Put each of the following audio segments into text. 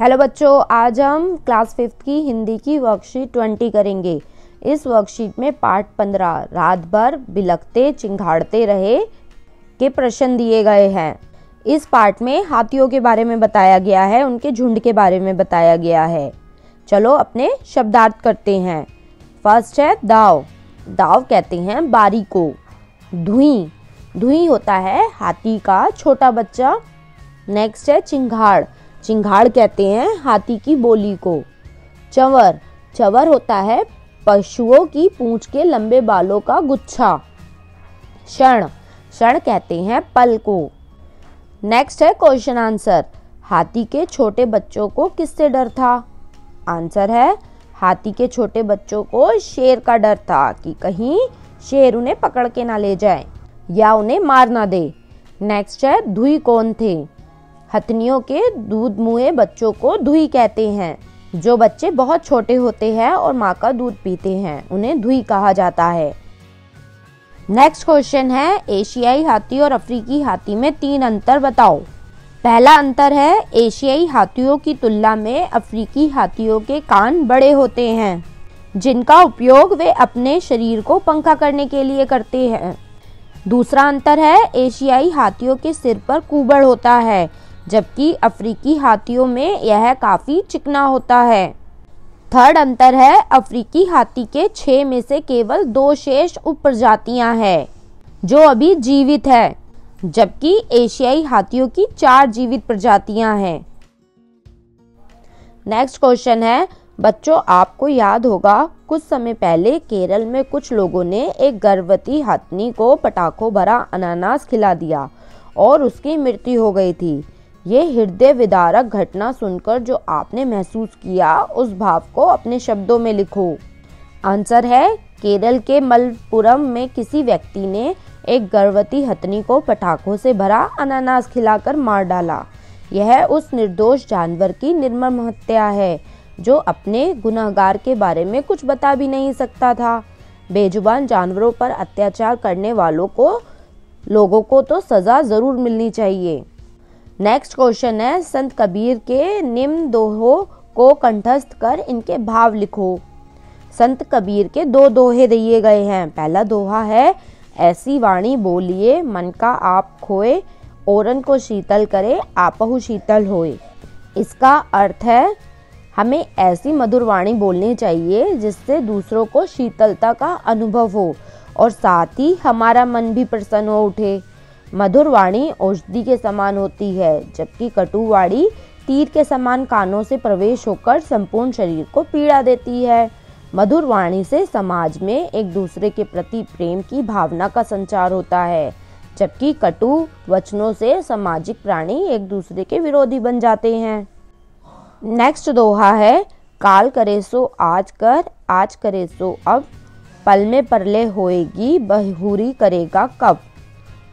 Hello बच्चों, आज हम क्लास फिफ्थ की हिंदी की वर्कशीट ट्वेंटी करेंगे। इस वर्कशीट में पार्ट पंद्रह, रात भर बिलकते चिंगाड़ते रहे के प्रश्न दिए गए हैं। इस पार्ट में हाथियों के बारे में बताया गया है, उनके झुंड के बारे में बताया गया है। चलो अपने शब्दार्थ करते हैं। फ़र्स्ट है दाव। दाव कहते हैं बारी को धुई। धुई होता है हाथी का छोटा बच्चा। नेक्स्ट है चिंगाड़। चिंगाड़ कहते हैं हाथी की बोली को। चंवर। चंवर होता है पशुओं की पूंछ के लंबे बालों का गुच्छा। क्षण। क्षण कहते हैं पल को। नेक्स्ट है क्वेश्चन आंसर हाथी के छोटे बच्चों को किससे डर था? आंसर है, हाथी के छोटे बच्चों को शेर का डर था कि कहीं शेर उन्हें पकड़ के ना ले जाए या उन्हें मार ना दे। नेक्स्ट है, धुई कौन थे? हथनियों के दूध मुहे बच्चों को धुई कहते हैं, जो बच्चे बहुत छोटे होते हैं और माँ का दूध पीते हैं, उन्हें धुई कहा जाता है। नेक्स्ट क्वेश्चन है, एशियाई हाथी और अफ्रीकी हाथी में तीन अंतर बताओ। पहला अंतर है, एशियाई हाथियों की तुलना में अफ्रीकी हाथियों के कान बड़े होते हैं, जिनका उपयोग वे अपने शरीर को पंखा करने के लिए करते हैं। दूसरा अंतर है, एशियाई हाथियों के सिर पर कुबड़ होता है जबकि अफ्रीकी हाथियों में यह काफ़ी चिकना होता है। थर्ड अंतर है, अफ्रीकी हाथी के छह में से केवल दो शेष उपप्रजातियाँ हैं, जो अभी जीवित है, जबकि एशियाई हाथियों की चार जीवित प्रजातियाँ हैं। नेक्स्ट क्वेश्चन है, बच्चों, आपको याद होगा, कुछ समय पहले केरल में कुछ लोगों ने एक गर्भवती हथनी को पटाखों भरा अनानास खिला दिया और उसकी मृत्यु हो गई थी। ये हृदय विदारक घटना सुनकर जो आपने महसूस किया, उस भाव को अपने शब्दों में लिखो। आंसर है, केरल के मलपुरम में किसी व्यक्ति ने एक गर्भवती हथनी को पटाखों से भरा अनानास खिलाकर मार डाला। यह उस निर्दोष जानवर की निर्मम हत्या है, जो अपने गुनाहगार के बारे में कुछ बता भी नहीं सकता था। बेजुबान जानवरों पर अत्याचार करने वालों को, लोगों को तो सजा ज़रूर मिलनी चाहिए। नेक्स्ट क्वेश्चन है, संत कबीर के निम्न दोहों को कंठस्थ कर इनके भाव लिखो। संत कबीर के दो दोहे दिए गए हैं। पहला दोहा है, ऐसी वाणी बोलिए, मन का आप खोए औरन को शीतल करे, आपहु शीतल होए। इसका अर्थ है, हमें ऐसी मधुर वाणी बोलनी चाहिए, जिससे दूसरों को शीतलता का अनुभव हो और साथ ही हमारा मन भी प्रसन्न हो उठे। मधुर वाणी औषधि के समान होती है, जबकि कटुवाणी तीर के समान कानों से प्रवेश होकर संपूर्ण शरीर को पीड़ा देती है। मधुर वाणी से समाज में एक दूसरे के प्रति प्रेम की भावना का संचार होता है, जबकि कटु वचनों से सामाजिक प्राणी एक दूसरे के विरोधी बन जाते हैं। नेक्स्ट दोहा है, काल करे सो आज कर, आज करे सो अब, पल में परले होएगी, बहुरी करेगा कब।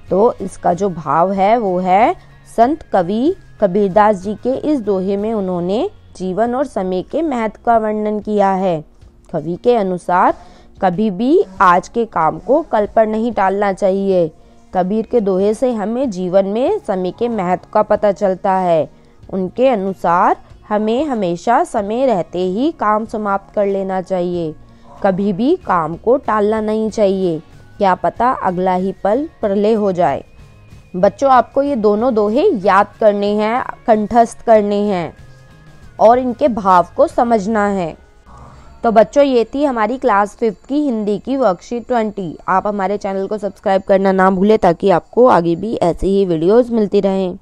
तो इसका जो भाव है वो है, संत कवि कबीरदास जी के इस दोहे में उन्होंने जीवन और समय के महत्व का वर्णन किया है। कवि के अनुसार, कभी भी आज के काम को कल पर नहीं टालना चाहिए। कबीर के दोहे से हमें जीवन में समय के महत्व का पता चलता है। उनके अनुसार, हमें हमेशा समय रहते ही काम समाप्त कर लेना चाहिए। कभी भी काम को टालना नहीं चाहिए। क्या पता अगला ही पल प्रलय हो जाए। बच्चों, आपको ये दोनों दोहे याद करने हैं, कंठस्थ करने हैं और इनके भाव को समझना है। तो बच्चों, ये थी हमारी क्लास फिफ्थ की हिंदी की वर्कशीट ट्वेंटी। आप हमारे चैनल को सब्सक्राइब करना ना भूलें ताकि आपको आगे भी ऐसी ही वीडियोस मिलती रहें।